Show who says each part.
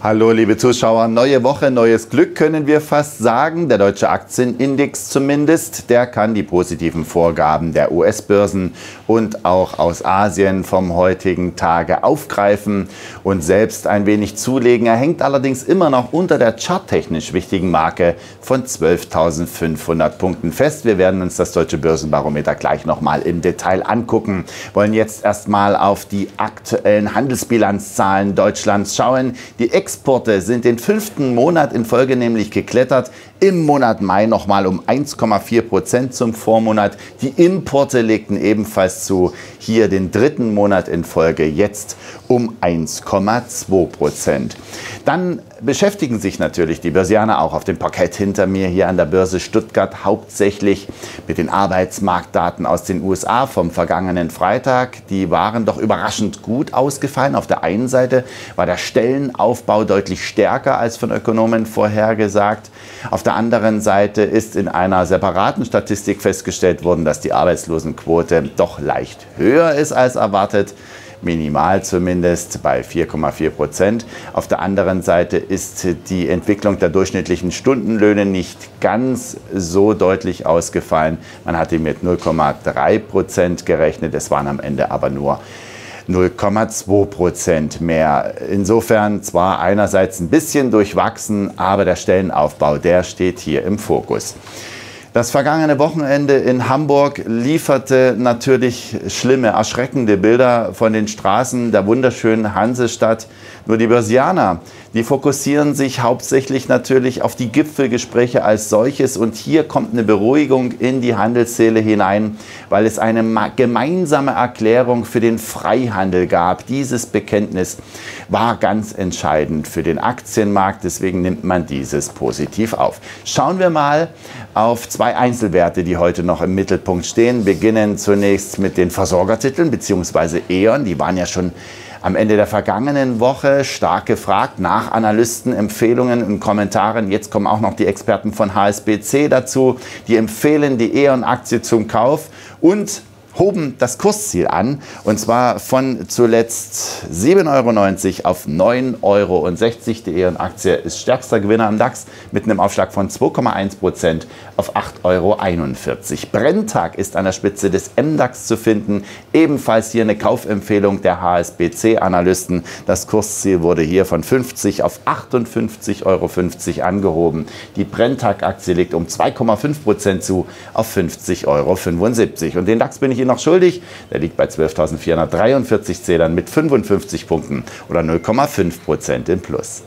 Speaker 1: Hallo liebe Zuschauer, neue Woche, neues Glück können wir fast sagen. Der deutsche Aktienindex zumindest, der kann die positiven Vorgaben der US-Börsen und auch aus Asien vom heutigen Tage aufgreifen und selbst ein wenig zulegen. Er hängt allerdings immer noch unter der charttechnisch wichtigen Marke von 12.500 Punkten fest. Wir werden uns das deutsche Börsenbarometer gleich nochmal im Detail angucken. Wollen jetzt erstmal auf die aktuellen Handelsbilanzzahlen Deutschlands schauen. Die Exporte sind den fünften Monat in Folge nämlich geklettert. Im Monat Mai nochmal um 1,4 Prozent zum Vormonat. Die Importe legten ebenfalls zu. Hier den dritten Monat in Folge jetzt um 1,2 Prozent. Dann beschäftigen sich natürlich die Börsianer auch auf dem Parkett hinter mir hier an der Börse Stuttgart hauptsächlich mit den Arbeitsmarktdaten aus den USA vom vergangenen Freitag. Die waren doch überraschend gut ausgefallen. Auf der einen Seite war der Stellenaufbau deutlich stärker als von Ökonomen vorhergesagt. Auf der anderen Seite ist in einer separaten Statistik festgestellt worden, dass die Arbeitslosenquote doch leicht höher ist als erwartet minimal zumindest bei 4,4 Prozent. Auf der anderen Seite ist die Entwicklung der durchschnittlichen Stundenlöhne nicht ganz so deutlich ausgefallen. Man hatte mit 0,3 Prozent gerechnet, es waren am Ende aber nur 0,2 Prozent mehr. Insofern zwar einerseits ein bisschen durchwachsen, aber der Stellenaufbau, der steht hier im Fokus. Das vergangene Wochenende in Hamburg lieferte natürlich schlimme, erschreckende Bilder von den Straßen der wunderschönen Hansestadt. Nur die Börsianer, die fokussieren sich hauptsächlich natürlich auf die Gipfelgespräche als solches. Und hier kommt eine Beruhigung in die Handelssäle hinein, weil es eine gemeinsame Erklärung für den Freihandel gab. Dieses Bekenntnis war ganz entscheidend für den Aktienmarkt. Deswegen nimmt man dieses positiv auf. Schauen wir mal auf zwei Einzelwerte, die heute noch im Mittelpunkt stehen. Beginnen zunächst mit den Versorgertiteln bzw. E.ON. Die waren ja schon am Ende der vergangenen Woche stark gefragt nach Analystenempfehlungen und Kommentaren. Jetzt kommen auch noch die Experten von HSBC dazu. Die empfehlen die E.ON-Aktie zum Kauf und hoben das Kursziel an und zwar von zuletzt 7,90 Euro auf 9,60 Euro. Die E.ON-Aktie ist stärkster Gewinner am DAX mit einem Aufschlag von 2,1 Prozent auf 8,41 Euro. Brenntag ist an der Spitze des MDAX zu finden. Ebenfalls hier eine Kaufempfehlung der HSBC-Analysten. Das Kursziel wurde hier von 50 auf 58,50 Euro angehoben. Die Brenntag-Aktie liegt um 2,5 Prozent zu auf 50,75 Euro. Und den DAX bin ich Ihnen noch schuldig. Der liegt bei 12.443 Zählern mit 55 Punkten oder 0,5 Prozent im Plus.